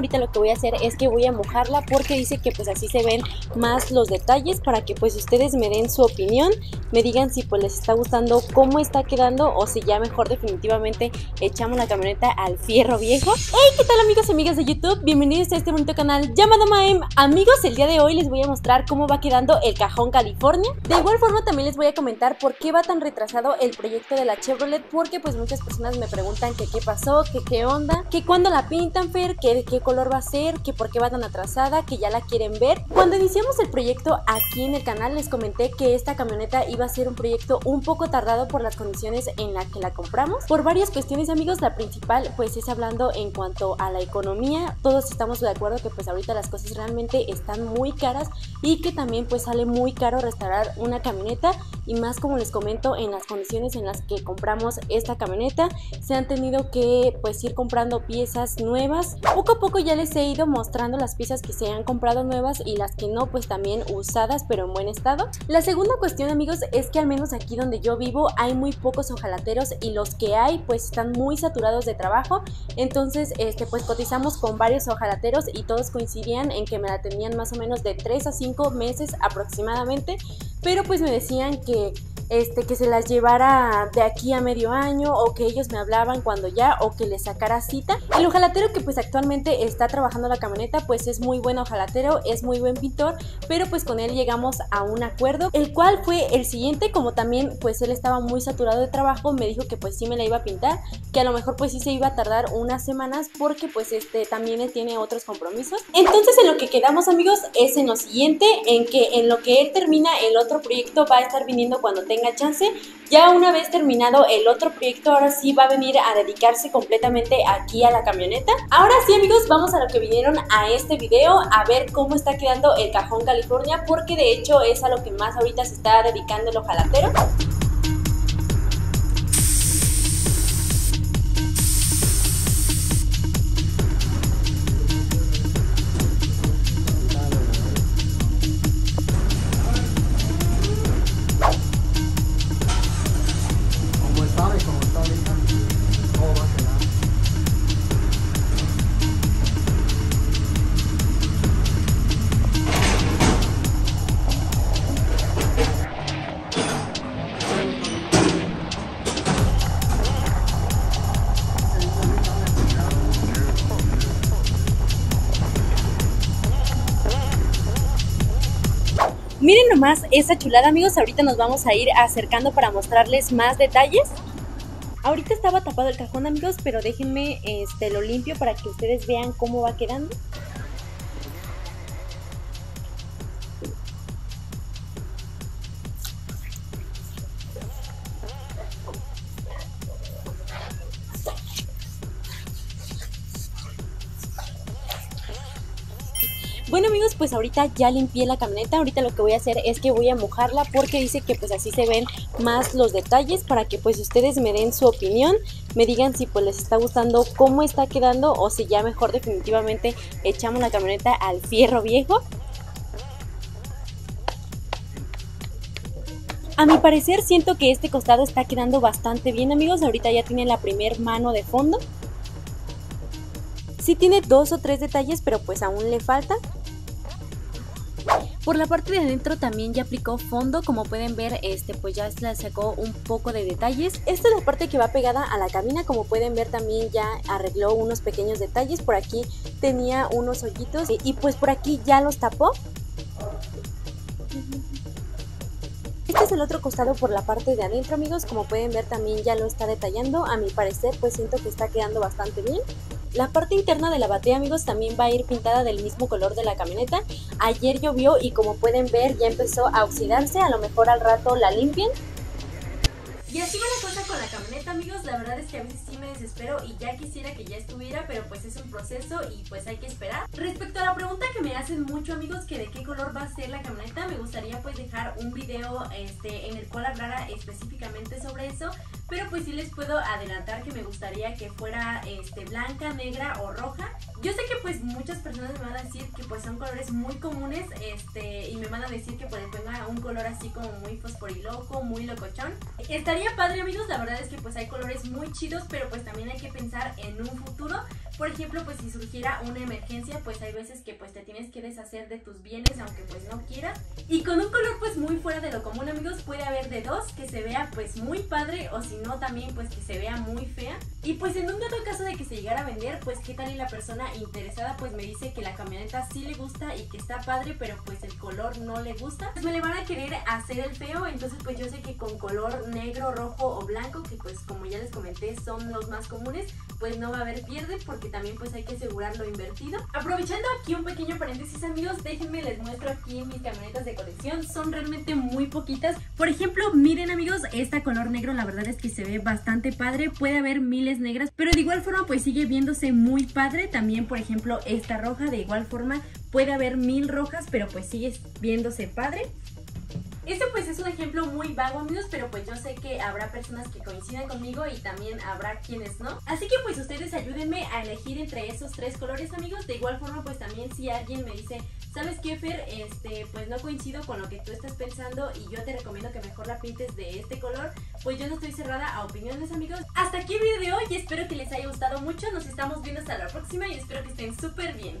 Ahorita lo que voy a hacer es que voy a mojarla porque dice que pues así se ven más los detalles para que pues ustedes me den su opinión, me digan si pues les está gustando cómo está quedando o si ya mejor definitivamente echamos la camioneta al fierro viejo. Hey, ¿qué tal amigos y amigas de YouTube? Bienvenidos a este bonito canal llamado Maem. Amigos, el día de hoy les voy a mostrar cómo va quedando el cajón California. De igual forma también les voy a comentar por qué va tan retrasado el proyecto de la Chevrolet porque pues muchas personas me preguntan que qué pasó, que qué onda, que cuándo la pintan Fer, que qué color va a ser, que por qué va tan atrasada, que ya la quieren ver. Cuando iniciamos el proyecto aquí en el canal les comenté que esta camioneta iba a ser un proyecto un poco tardado por las condiciones en las que la compramos. Por varias cuestiones amigos, la principal pues es hablando en cuanto a la economía. Todos estamos de acuerdo que pues ahorita las cosas realmente están muy caras y que también pues sale muy caro restaurar una camioneta y más como les comento en las condiciones en las que compramos esta camioneta se han tenido que pues ir comprando piezas nuevas. Poco a poco ya les he ido mostrando las piezas que se han comprado nuevas y las que no pues también usadas pero en buen estado. La segunda cuestión amigos es que al menos aquí donde yo vivo hay muy pocos ojalateros y los que hay pues están muy saturados de trabajo. Entonces este pues cotizamos con varios ojalateros y todos coincidían en que me la tenían más o menos de 3 a 5 meses aproximadamente pero pues me decían que este, que se las llevara de aquí a medio año o que ellos me hablaban cuando ya o que les sacara cita. El ojalatero que pues actualmente está trabajando la camioneta pues es muy buen ojalatero, es muy buen pintor, pero pues con él llegamos a un acuerdo, el cual fue el siguiente, como también pues él estaba muy saturado de trabajo, me dijo que pues sí me la iba a pintar, que a lo mejor pues sí se iba a tardar unas semanas porque pues este también él tiene otros compromisos. Entonces en lo que quedamos amigos es en lo siguiente, en que en lo que él termina el otro proyecto va a estar viniendo cuando tenga chance. Ya una vez terminado el otro proyecto, ahora sí va a venir a dedicarse completamente aquí a la camioneta. Ahora sí amigos, vamos a lo que vinieron a este video, a ver cómo está quedando el cajón California, porque de hecho es a lo que más ahorita se está dedicando el ojalatero. Miren nomás esa chulada amigos, ahorita nos vamos a ir acercando para mostrarles más detalles. Ahorita estaba tapado el cajón amigos, pero déjenme este, lo limpio para que ustedes vean cómo va quedando. Bueno amigos, pues ahorita ya limpié la camioneta, ahorita lo que voy a hacer es que voy a mojarla porque dice que pues así se ven más los detalles para que pues ustedes me den su opinión, me digan si pues les está gustando cómo está quedando o si ya mejor definitivamente echamos la camioneta al fierro viejo. A mi parecer siento que este costado está quedando bastante bien amigos, ahorita ya tiene la primer mano de fondo. Sí tiene dos o tres detalles, pero pues aún le falta. Por la parte de adentro también ya aplicó fondo, como pueden ver, este pues ya le sacó un poco de detalles. Esta es la parte que va pegada a la cabina, como pueden ver también ya arregló unos pequeños detalles. Por aquí tenía unos hoyitos y pues por aquí ya los tapó. Este es el otro costado por la parte de adentro amigos, como pueden ver también ya lo está detallando. A mi parecer pues siento que está quedando bastante bien. La parte interna de la batería, amigos, también va a ir pintada del mismo color de la camioneta. Ayer llovió y como pueden ver ya empezó a oxidarse, a lo mejor al rato la limpien. Y así va la cosa con la camioneta, amigos. La verdad es que a veces sí me desespero y ya quisiera que ya estuviera, pero pues es un proceso y pues hay que esperar. Respecto a la pregunta que me hacen mucho, amigos, que de qué color va a ser la camioneta, me gustaría pues dejar un video este, en el cual hablara específicamente sobre eso. Pero pues sí les puedo adelantar que me gustaría que fuera este, blanca, negra o roja. Yo sé que pues muchas personas me van a decir que pues son colores muy comunes este, y me van a decir que pues tenga un color así como muy fosforiloco, muy locochón. Estaría padre amigos, la verdad es que pues hay colores muy chidos, pero pues también hay que pensar en un futuro. Por ejemplo, pues si surgiera una emergencia, pues hay veces que pues te tienes que deshacer de tus bienes aunque pues no quieras. Y con un color pues muy fuera de lo común amigos, puede haber de dos que se vea pues muy padre o si no también pues que se vea muy fea. Y pues en un dado caso de que se llegara a vender, pues qué tal y la persona interesada pues me dice que la camioneta sí le gusta y que está padre, pero pues el color no le gusta. Pues me le van a querer hacer el feo, entonces pues yo sé que con color negro, rojo o blanco, que pues como ya les comenté son los más comunes, pues no va a haber pierde porque también pues hay que asegurar lo invertido. Aprovechando aquí un pequeño paréntesis amigos, déjenme les muestro aquí mis camionetas de colección, son realmente muy poquitas. Por ejemplo, miren amigos, esta color negro la verdad es que se ve bastante padre, puede haber miles negras, pero de igual forma pues sigue viéndose muy padre. También por ejemplo esta roja de igual forma puede haber mil rojas, pero pues sigue viéndose padre. Este pues es un ejemplo muy vago amigos, pero pues yo sé que habrá personas que coincidan conmigo y también habrá quienes no. Así que pues ustedes ayúdenme a elegir entre esos tres colores amigos. De igual forma pues también si alguien me dice, ¿sabes qué Fer? Este pues no coincido con lo que tú estás pensando y yo te recomiendo que mejor la pintes de este color, pues yo no estoy cerrada a opiniones amigos. Hasta aquí el video de hoy espero que les haya gustado mucho. Nos estamos viendo hasta la próxima y espero que estén súper bien.